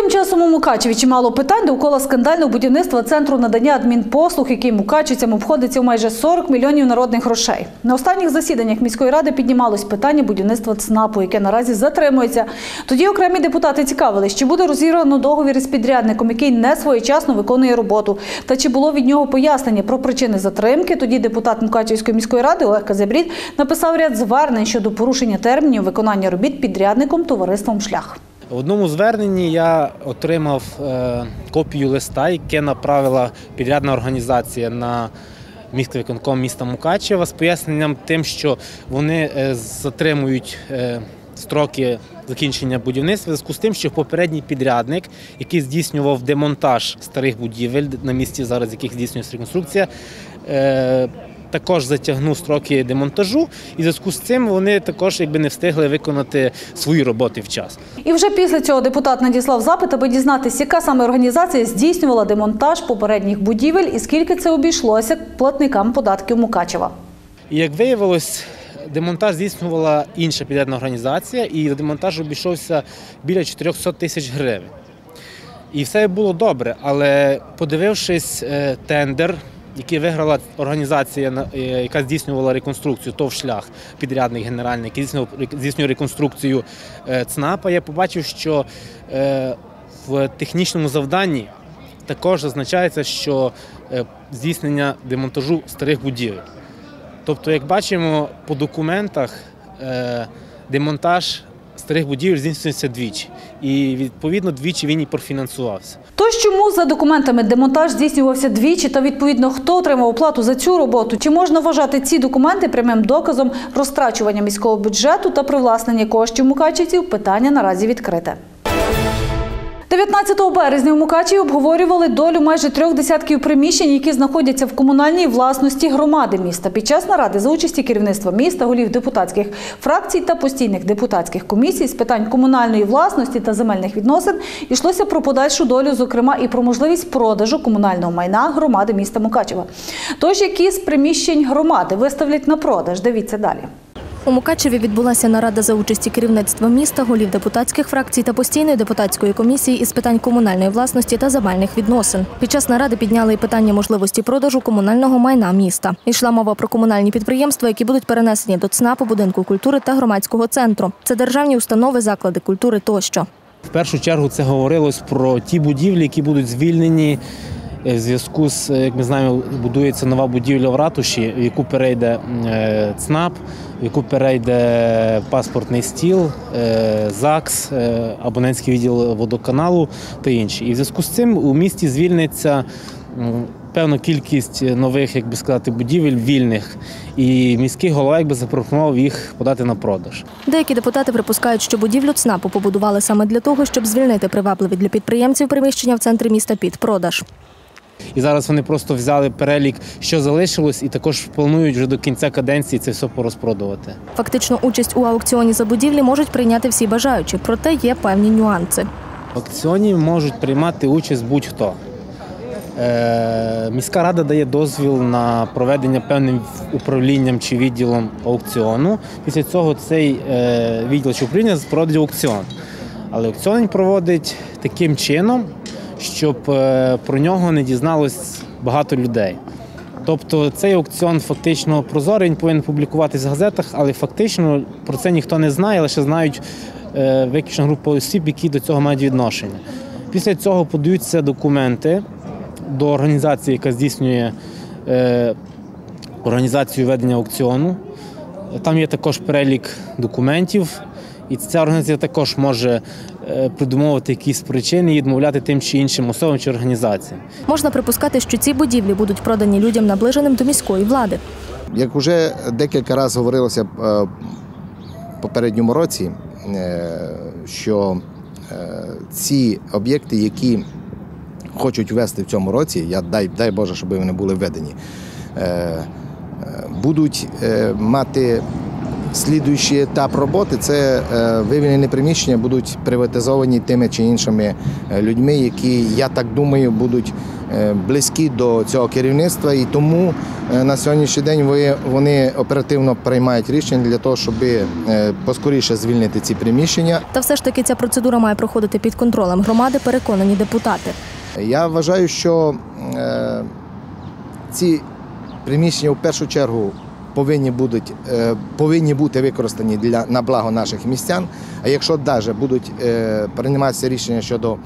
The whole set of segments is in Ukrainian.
тим часом у Мукачеві чимало питань довкола скандального будівництва центру надання адмінпослуг, який мукачівцям обходиться в майже 40 мільйонів народних грошей. На останніх засіданнях міської ради піднімалось питання будівництва ЦНАПу, яке наразі затримується. Тоді окремі депутати цікавились, чи буде розірвано договір із підрядником, який не своєчасно виконує роботу, та чи було від нього пояснення про причини затримки. Тоді депутат Мукачівської міської ради Олег Казебрід написав ряд звернень щодо порушення термінів виконання робіт підрядником товариством шлях. В одному зверненні я отримав е, копію листа, яке направила підрядна організація на міськвиконком міста Мукачева з поясненням тим, що вони е, затримують е, строки закінчення будівництва в зв'язку з тим, що попередній підрядник, який здійснював демонтаж старих будівель, на місці зараз яких здійснюється реконструкція, також затягнув строки демонтажу, і в зв'язку з цим вони також якби не встигли виконати свої роботи вчасно. І вже після цього депутат надіслав запит, аби дізнатися, яка саме організація здійснювала демонтаж попередніх будівель і скільки це обійшлося платникам податків Мукачева. Як виявилось, демонтаж здійснювала інша підрядна організація, і демонтаж обійшовся біля 400 тисяч гривень. І все було добре, але подивившись е, тендер, який виграла організація, е, яка здійснювала реконструкцію, ТОВ шлях, підрядник генеральний, який здійснював здійснює реконструкцію е, ЦНАПа, я побачив, що е, в технічному завданні також зазначається, що здійснення демонтажу старих будівель. Тобто, як бачимо по документах, демонтаж старих будівель здійснюється двічі. І відповідно двічі він і профінансувався. Чому за документами демонтаж здійснювався двічі та відповідно хто отримав оплату за цю роботу? Чи можна вважати ці документи прямим доказом розтрачування міського бюджету та привласнення коштів мукачівців? Питання наразі відкрите. 19 березня у Мукачеві обговорювали долю майже трьох десятків приміщень, які знаходяться в комунальній власності громади міста. Під час наради за участі керівництва міста, голів депутатських фракцій та постійних депутатських комісій з питань комунальної власності та земельних відносин йшлося про подальшу долю, зокрема і про можливість продажу комунального майна громади міста Мукачева. Тож, які з приміщень громади виставлять на продаж, дивіться далі. У Мукачеві відбулася нарада за участі керівництва міста, голів депутатських фракцій та постійної депутатської комісії із питань комунальної власності та земельних відносин. Під час наради підняли і питання можливості продажу комунального майна міста. Йшла мова про комунальні підприємства, які будуть перенесені до ЦНАПу, будинку культури та громадського центру. Це державні установи, заклади культури тощо. В першу чергу це говорилось про ті будівлі, які будуть звільнені в зв'язку з, е, як ми знаємо, будується нова будівля в ратуші, в яку перейде е, ЦНАП, в яку перейде паспортний стіл, е, ЗАГС, е, абонентський відділ водоканалу та інші. І в зв'язку з цим у місті звільниться м, певна кількість нових, як би сказати, будівель вільних. І міський голова якби запропонував їх подати на продаж. Деякі депутати припускають, що будівлю ЦНАПу побудували саме для того, щоб звільнити привабливі для підприємців приміщення в центрі міста під продаж. І зараз вони просто взяли перелік, що залишилось, і також планують вже до кінця каденції це все порозпродувати. Фактично, участь у аукціоні за будівлі можуть прийняти всі бажаючі, проте є певні нюанси. В аукціоні можуть приймати участь будь-хто. Е, міська рада дає дозвіл на проведення певним управлінням чи відділом аукціону. Після цього цей е, відділ чи управління проводить аукціон. Але аукціон проводить таким чином, щоб е, про нього не дізналось багато людей. Тобто цей аукціон фактично прозорий, він повинен публікуватися в газетах, але фактично про це ніхто не знає, лише знають е, виключно група осіб, які до цього мають відношення. Після цього подаються документи до організації, яка здійснює е, організацію ведення аукціону. Там є також перелік документів, і ця організація також може е, придумовувати якісь причини і відмовляти тим чи іншим особам чи організаціям. Можна припускати, що ці будівлі будуть продані людям, наближеним до міської влади. Як вже декілька разів говорилося е, в попередньому році, е, що ці об'єкти, які хочуть ввести в цьому році, я дай, дай Боже, щоб вони були введені, будуть мати Слідуючий етап роботи це е, вивільнені приміщення будуть приватизовані тими чи іншими е, людьми, які, я так думаю, будуть е, близькі до цього керівництва. І тому на сьогоднішній день вони оперативно приймають рішення для того, щоб поскоріше звільнити ці приміщення. Та все ж таки ця процедура має проходити під контролем громади, переконані депутати. Я вважаю, що ці приміщення в першу чергу повинні, будуть, е, повинні бути використані для, на благо наших містян. А якщо навіть будуть е, прийматися рішення щодо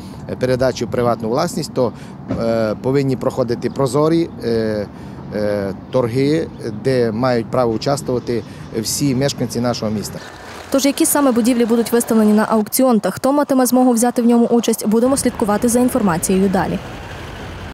передачі в приватну власність, то е, повинні проходити прозорі. Е, е, Торги, де мають право участвувати всі мешканці нашого міста. Тож які саме будівлі будуть виставлені на аукціон та хто матиме змогу взяти в ньому участь, будемо слідкувати за інформацією далі.